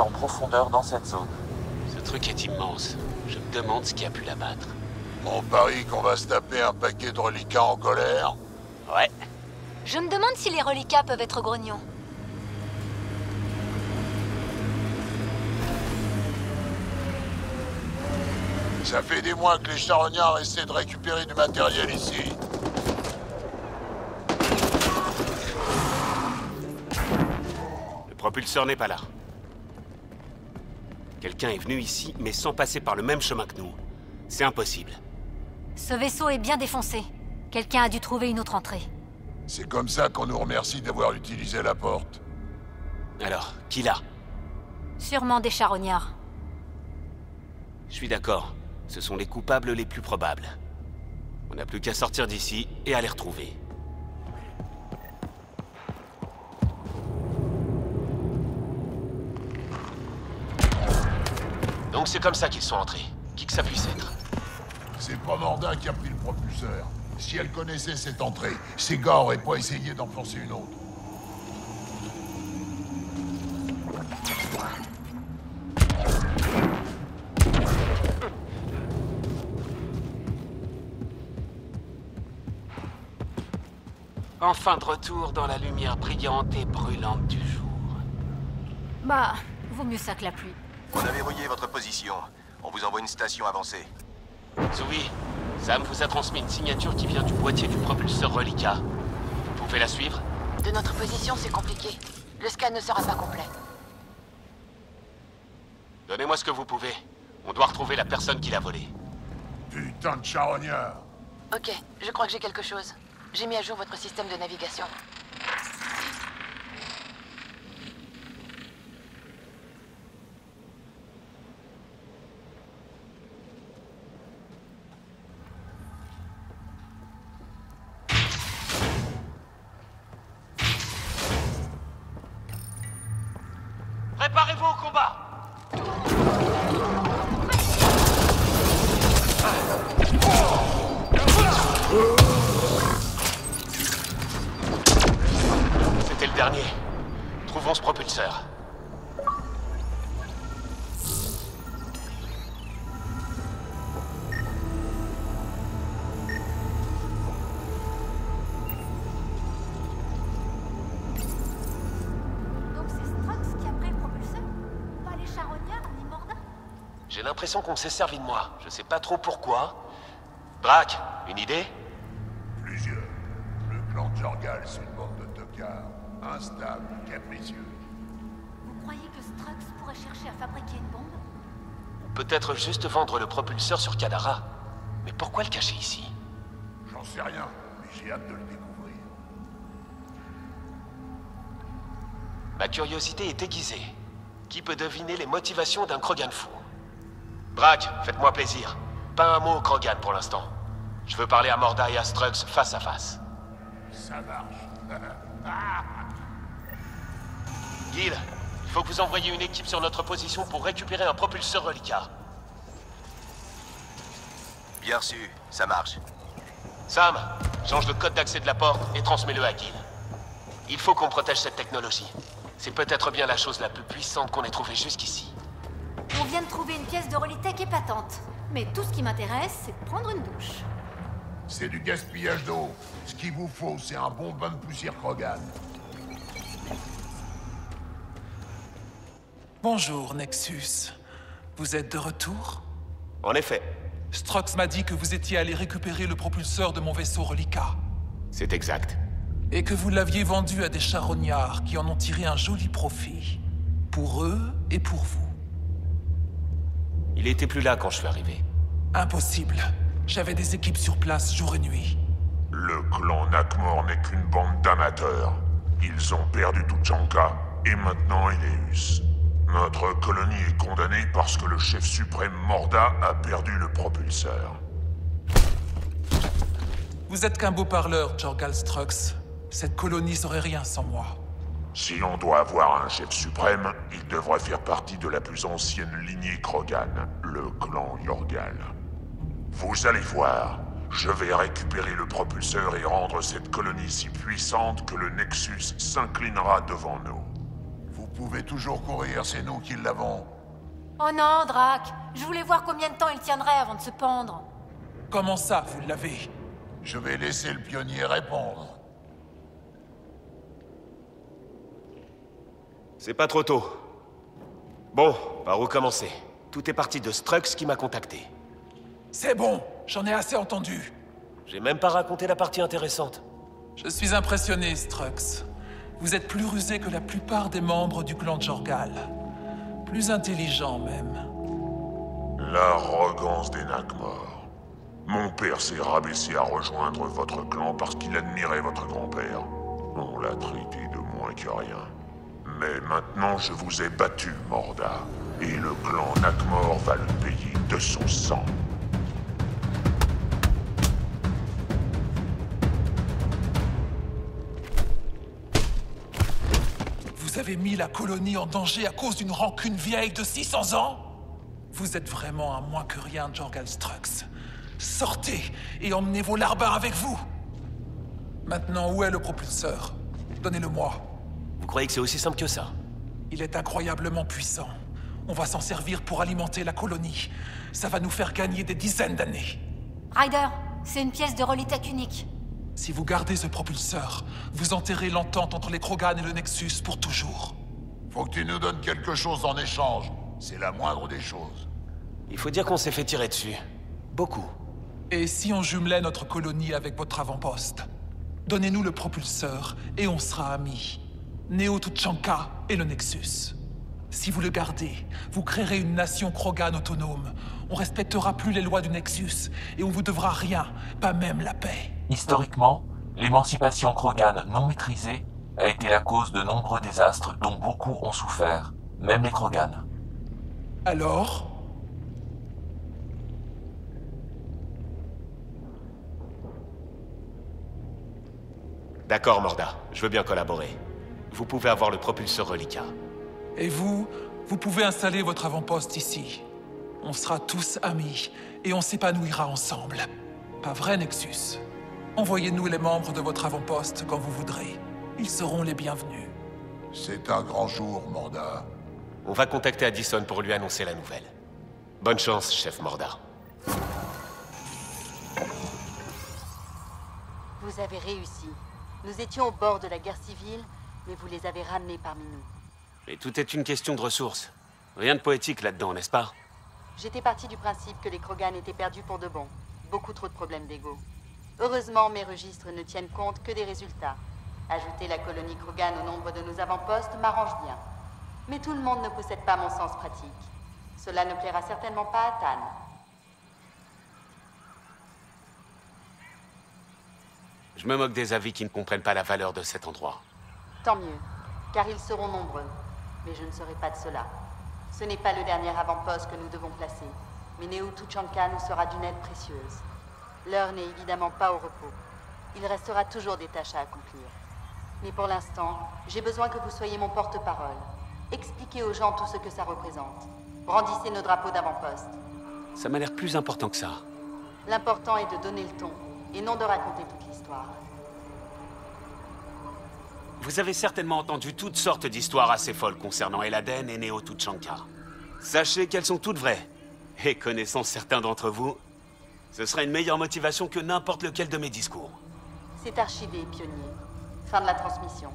en profondeur dans cette zone. Ce truc est immense. Je me demande ce qui a pu l'abattre. On parie qu'on va se taper un paquet de reliquats en colère. Ouais. Je me demande si les reliquats peuvent être grognons. Ça fait des mois que les charognards essaient de récupérer du matériel ici. Le propulseur n'est pas là. Quelqu'un est venu ici, mais sans passer par le même chemin que nous. C'est impossible. Ce vaisseau est bien défoncé. Quelqu'un a dû trouver une autre entrée. C'est comme ça qu'on nous remercie d'avoir utilisé la porte. Alors, qui l'a? Sûrement des charognards. Je suis d'accord. Ce sont les coupables les plus probables. On n'a plus qu'à sortir d'ici et à les retrouver. Donc c'est comme ça qu'ils sont entrés. Qui que ça puisse être. C'est pas Morda qui a pris le propulseur. Si elle connaissait cette entrée, ces gars auraient pas essayé d'en forcer une autre. Enfin de retour dans la lumière brillante et brûlante du jour. Bah, vaut mieux ça que la pluie. On a verrouillé votre position. On vous envoie une station avancée. Zoui, Sam vous a transmis une signature qui vient du boîtier du propulseur reliquat. Vous pouvez la suivre De notre position, c'est compliqué. Le scan ne sera pas complet. Donnez-moi ce que vous pouvez. On doit retrouver la personne qui l'a volé. Putain de charognard Ok, je crois que j'ai quelque chose. J'ai mis à jour votre système de navigation. Préparez-vous au combat C'était le dernier. Trouvons ce propulseur. J'ai l'impression qu'on s'est servi de moi. Je sais pas trop pourquoi. Drac, une idée? Plusieurs. Le clan Jorgal, c'est une bande de tocards. Instable, capricieux. Vous croyez que Strux pourrait chercher à fabriquer une bombe? Ou peut-être juste vendre le propulseur sur Kadara. Mais pourquoi le cacher ici? J'en sais rien, mais j'ai hâte de le découvrir. Ma curiosité est aiguisée. Qui peut deviner les motivations d'un Krogan fou Drac, faites-moi plaisir. Pas un mot au Krogan pour l'instant. Je veux parler à Morda et à Strux face à face. Ça marche. Gil, il faut que vous envoyiez une équipe sur notre position pour récupérer un propulseur reliquat. Bien reçu, ça marche. Sam, change le code d'accès de la porte et transmets-le à Gil. Il faut qu'on protège cette technologie. C'est peut-être bien la chose la plus puissante qu'on ait trouvée jusqu'ici. On vient de trouver une pièce de Rolitech épatante. Mais tout ce qui m'intéresse, c'est de prendre une douche. C'est du gaspillage d'eau. Ce qu'il vous faut, c'est un bon bain de poussière Krogan. Bonjour, Nexus. Vous êtes de retour? En effet, Strox m'a dit que vous étiez allé récupérer le propulseur de mon vaisseau Relica. c'est exact. Et que vous l'aviez vendu à des charognards qui en ont tiré un joli profit. Pour eux et pour vous. Il était plus là quand je suis arrivé. Impossible. J'avais des équipes sur place jour et nuit. Le clan Nakmor n'est qu'une bande d'amateurs. Ils ont perdu Tuchanka et maintenant Eleus. Notre colonie est condamnée parce que le chef suprême Morda a perdu le propulseur. Vous êtes qu'un beau parleur, Jorgal Strux. Cette colonie serait rien sans moi. Si on doit avoir un chef suprême, il devrait faire partie de la plus ancienne lignée Krogan, le clan Yorgal. Vous allez voir, je vais récupérer le propulseur et rendre cette colonie si puissante que le Nexus s'inclinera devant nous. Vous pouvez toujours courir, c'est nous qui l'avons. Oh non, Drac Je voulais voir combien de temps il tiendrait avant de se pendre. Comment ça, vous l'avez? Je vais laisser le pionnier répondre. C'est pas trop tôt. Bon, par où commencer Tout est parti de Strux qui m'a contacté. C'est bon, j'en ai assez entendu. J'ai même pas raconté la partie intéressante. Je suis impressionné, Strux. Vous êtes plus rusé que la plupart des membres du clan de Jorgal. Plus intelligent même. L'arrogance des Nakmor. Mon père s'est rabaissé à rejoindre votre clan parce qu'il admirait votre grand-père. On l'a traité de moins que rien. Mais maintenant, je vous ai battu, Morda. Et le clan Nakmor va le payer de son sang. Vous avez mis la colonie en danger à cause d'une rancune vieille de 600 ans? Vous êtes vraiment un moins que rien, Jorgal Strux. Sortez et emmenez vos larbins avec vous Maintenant, où est le propulseur? Donnez-le-moi. Vous croyez que c'est aussi simple que ça Il est incroyablement puissant. On va s'en servir pour alimenter la colonie. Ça va nous faire gagner des dizaines d'années. Ryder, c'est une pièce de Rolitech unique. Si vous gardez ce propulseur, vous enterrez l'entente entre les Krogan et le Nexus pour toujours. Faut que tu nous donnes quelque chose en échange. C'est la moindre des choses. Il faut dire qu'on s'est fait tirer dessus. Beaucoup. Et si on jumelait notre colonie avec votre avant-poste? Donnez-nous le propulseur et on sera amis. Neo Tuchanka et le Nexus. Si vous le gardez, vous créerez une nation Krogan autonome. On respectera plus les lois du Nexus et on vous devra rien, pas même la paix. Historiquement, l'émancipation Krogan non maîtrisée a été la cause de nombreux désastres dont beaucoup ont souffert, même les Krogan. Alors? D'accord, Morda. Je veux bien collaborer. Vous pouvez avoir le propulseur reliquat. Et vous, vous pouvez installer votre avant-poste ici. On sera tous amis et on s'épanouira ensemble. Pas vrai, Nexus? Envoyez-nous les membres de votre avant-poste quand vous voudrez. Ils seront les bienvenus. C'est un grand jour, Morda. On va contacter Addison pour lui annoncer la nouvelle. Bonne chance, chef Morda. Vous avez réussi. Nous étions au bord de la guerre civile, mais vous les avez ramenés parmi nous. Mais tout est une question de ressources. Rien de poétique là-dedans, n'est-ce pas? J'étais parti du principe que les Krogan étaient perdus pour de bon. Beaucoup trop de problèmes d'ego. Heureusement, mes registres ne tiennent compte que des résultats. Ajouter la colonie Krogan au nombre de nos avant-postes m'arrange bien. Mais tout le monde ne possède pas mon sens pratique. Cela ne plaira certainement pas à Tan. Je me moque des avis qui ne comprennent pas la valeur de cet endroit. Tant mieux, car ils seront nombreux. Mais je ne serai pas de cela. Ce n'est pas le dernier avant-poste que nous devons placer, mais Neo Tuchanka nous sera d'une aide précieuse. L'heure n'est évidemment pas au repos. Il restera toujours des tâches à accomplir. Mais pour l'instant, j'ai besoin que vous soyez mon porte-parole. Expliquez aux gens tout ce que ça représente. Brandissez nos drapeaux d'avant-poste. Ça m'a l'air plus important que ça. L'important est de donner le ton, et non de raconter toute l'histoire. Vous avez certainement entendu toutes sortes d'histoires assez folles concernant Eladen et Neo Tuchanka. Sachez qu'elles sont toutes vraies. Et connaissant certains d'entre vous, ce serait une meilleure motivation que n'importe lequel de mes discours. C'est archivé, pionnier. Fin de la transmission.